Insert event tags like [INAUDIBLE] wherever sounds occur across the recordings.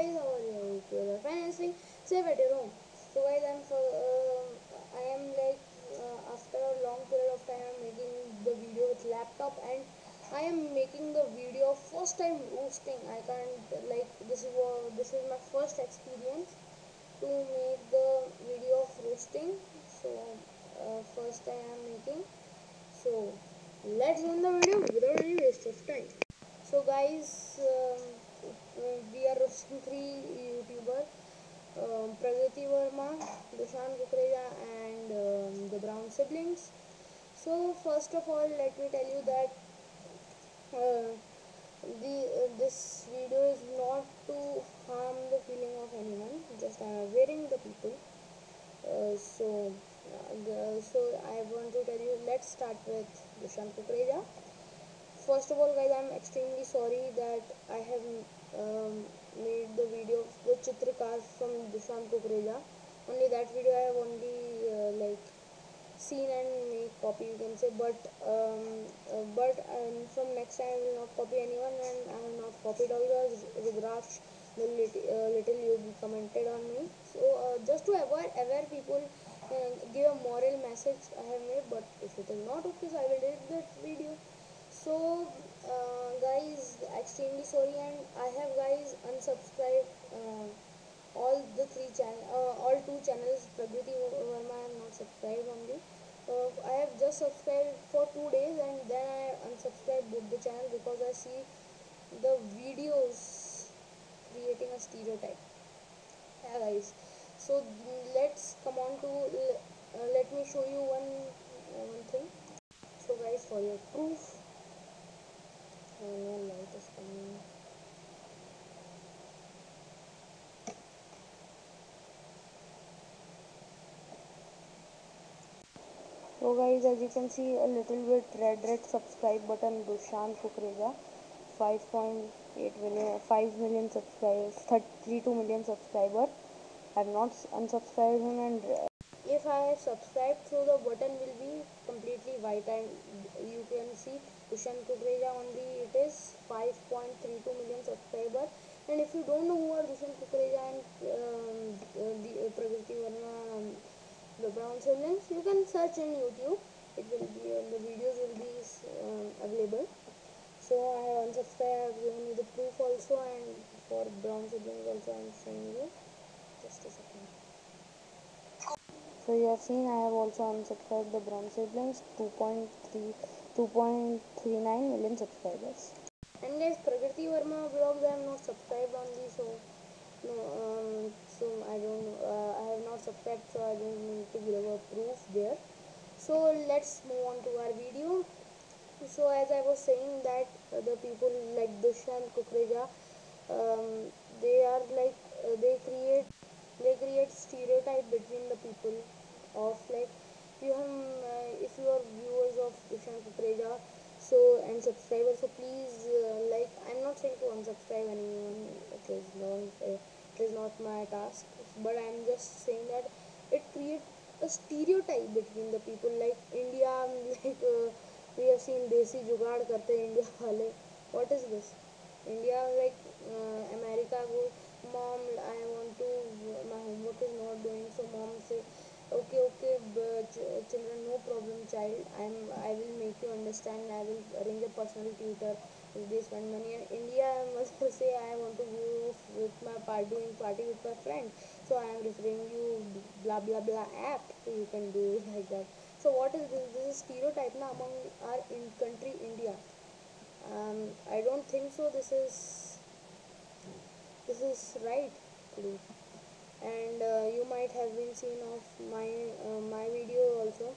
guys, how are you? At your. So guys, I'm for um I am like uh, after a long period of time, I'm making the video with laptop and I am making the video first time roasting. I can't like this is what this is my first experience to make the video of roasting. So uh, first time I'm making. So let's end the video without any waste of time. So guys, um, uh, we are roasting three YouTuber, um, Pragati Verma, Dushyant Kukreja and um, the Brown siblings. So first of all, let me tell you that uh, the uh, this video is not to harm the feeling of anyone. Just I am awareing the people. Uh, so uh, the- so I want to tell you. Let's start with Dushyant Kukreja first of all guys i'm extremely sorry that i have um, made the video chitrikar from dushyant kukreja only that video i have only uh, like seen and make copy you can say. But um, uh, but um, from next time i will not copy anyone and i have not copied also as the lit- uh, little yogi commented on me. So uh, just to avoid aware people uh, give a moral message i have made but if it is not okay so i will delete that video. So uh, guys extremely sorry and i have guys unsubscribed uh, all the three channel uh, all two channels pragati verma i am not subscribed only. Uh, i have just subscribed for two days and then i unsubscribed both the channels because i see the videos creating a stereotype. Yeah guys so let's come on to uh, let me show you one uh, one thing. So guys for your proof uh, no light is coming guys as you can see a little bit red red subscribe button Dushant Kukreja 5.8 million 5 million subscribers 32 million subscriber I am not unsubscribe him and if I have subscribe through the button will be completely white and you can see Kushan Kukreja only it is 5.32 million subscriber and if you don't know who are Kushan Kukreja and Pragati Verma brown siblings you can search in youtube. It will be uh, the videos will be uh, available. So i have unsubscribed i have given you the proof also and for brown siblings also i am showing you. Just a second. So you have seen i have also unsubscribed the brown siblings 2.3 2.39 million subscribers. And guys pragati verma vlogs i am not subscribed on only so no um so i don't uh, i have not subscribed so i don't need to give a proof there. So let's move on to our video. So as i was saying that uh, the people like dushyant kukreja um, they are like uh, they create they create stereotype between the people of like you have uh, if you are viewers of dushyant kukreja subscribers so please uh, like i'm not saying to unsubscribe anyone it is not uh, it is not my task but i'm just saying that it creates a stereotype between the people like india [LAUGHS] like uh, we have seen desi jugaad karte india wale. What is this? India like uh, america go mom i want to my homework is not doing so mom say okay okay but ch- children no problem child i'm i will make you understand i will arrange a personal tutor they spend money in india I must say i want to go with my part doing party with my friend so i am referring you blah blah blah app so you can do like that. So what is this? This is stereotype na among our in country india. Um i don't think so this is this is right and uh, you might have been seen of my uh, my video also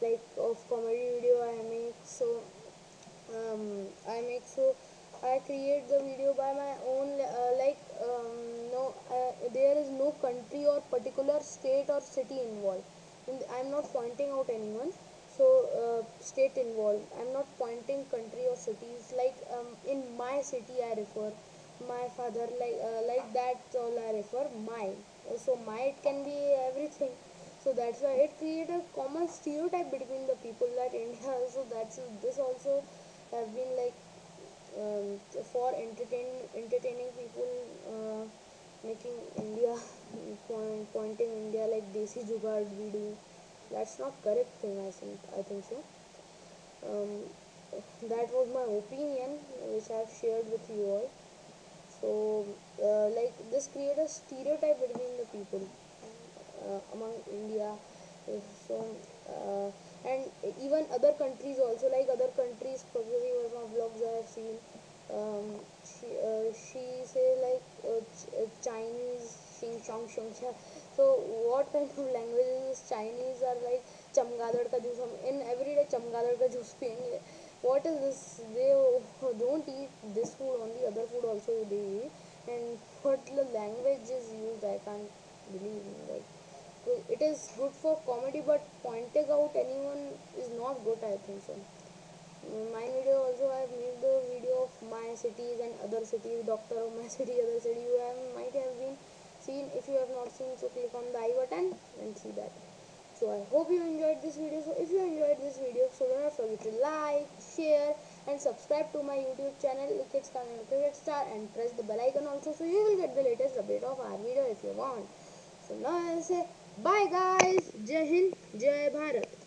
like of comedy video i make. So um, i make so i create the video by my own uh, like um, no uh, there is no country or particular state or city involved. I'm not pointing out anyone. So uh, state involved. I'm not pointing country or cities. Like um, in my city i refer my father like uh, like that all i refer my. So my it can be everything. So that's why it created a common stereotype between the people that india so that's this also have been like um, for entertain entertaining people uh, making India [LAUGHS] point, pointing India like desi jugaad we do. That's not correct thing I think I think so. Um, that was my opinion which I have shared with you all. So uh, like this creates a stereotype between the people uh, among India. So uh, even other countries also like other countries probably one of vlogs I have seen um, she, uh, she say like uh, ch uh, Chinese Xing Shang Shang so what kind of languages Chinese are like Chamgadar ka juice in everyday Chamgadar ka juice what is this? They [LAUGHS] don't eat this food only other food also they eat. And what language is used I can't believe like it is good for comedy but pointing out anyone is not good i think so. My video also i have made the video of my cities and other cities doctor of my [LAUGHS] city other city. You have, might have been seen. If you have not seen so click on the i button and see that. So i hope you enjoyed this video. So if you enjoyed this video so do not forget to like share and subscribe to my youtube channel. Kids cricket star and press the bell icon also so you will get the latest update of our video if you want. So now i'll say bye guys Jai Hind Jai Bharat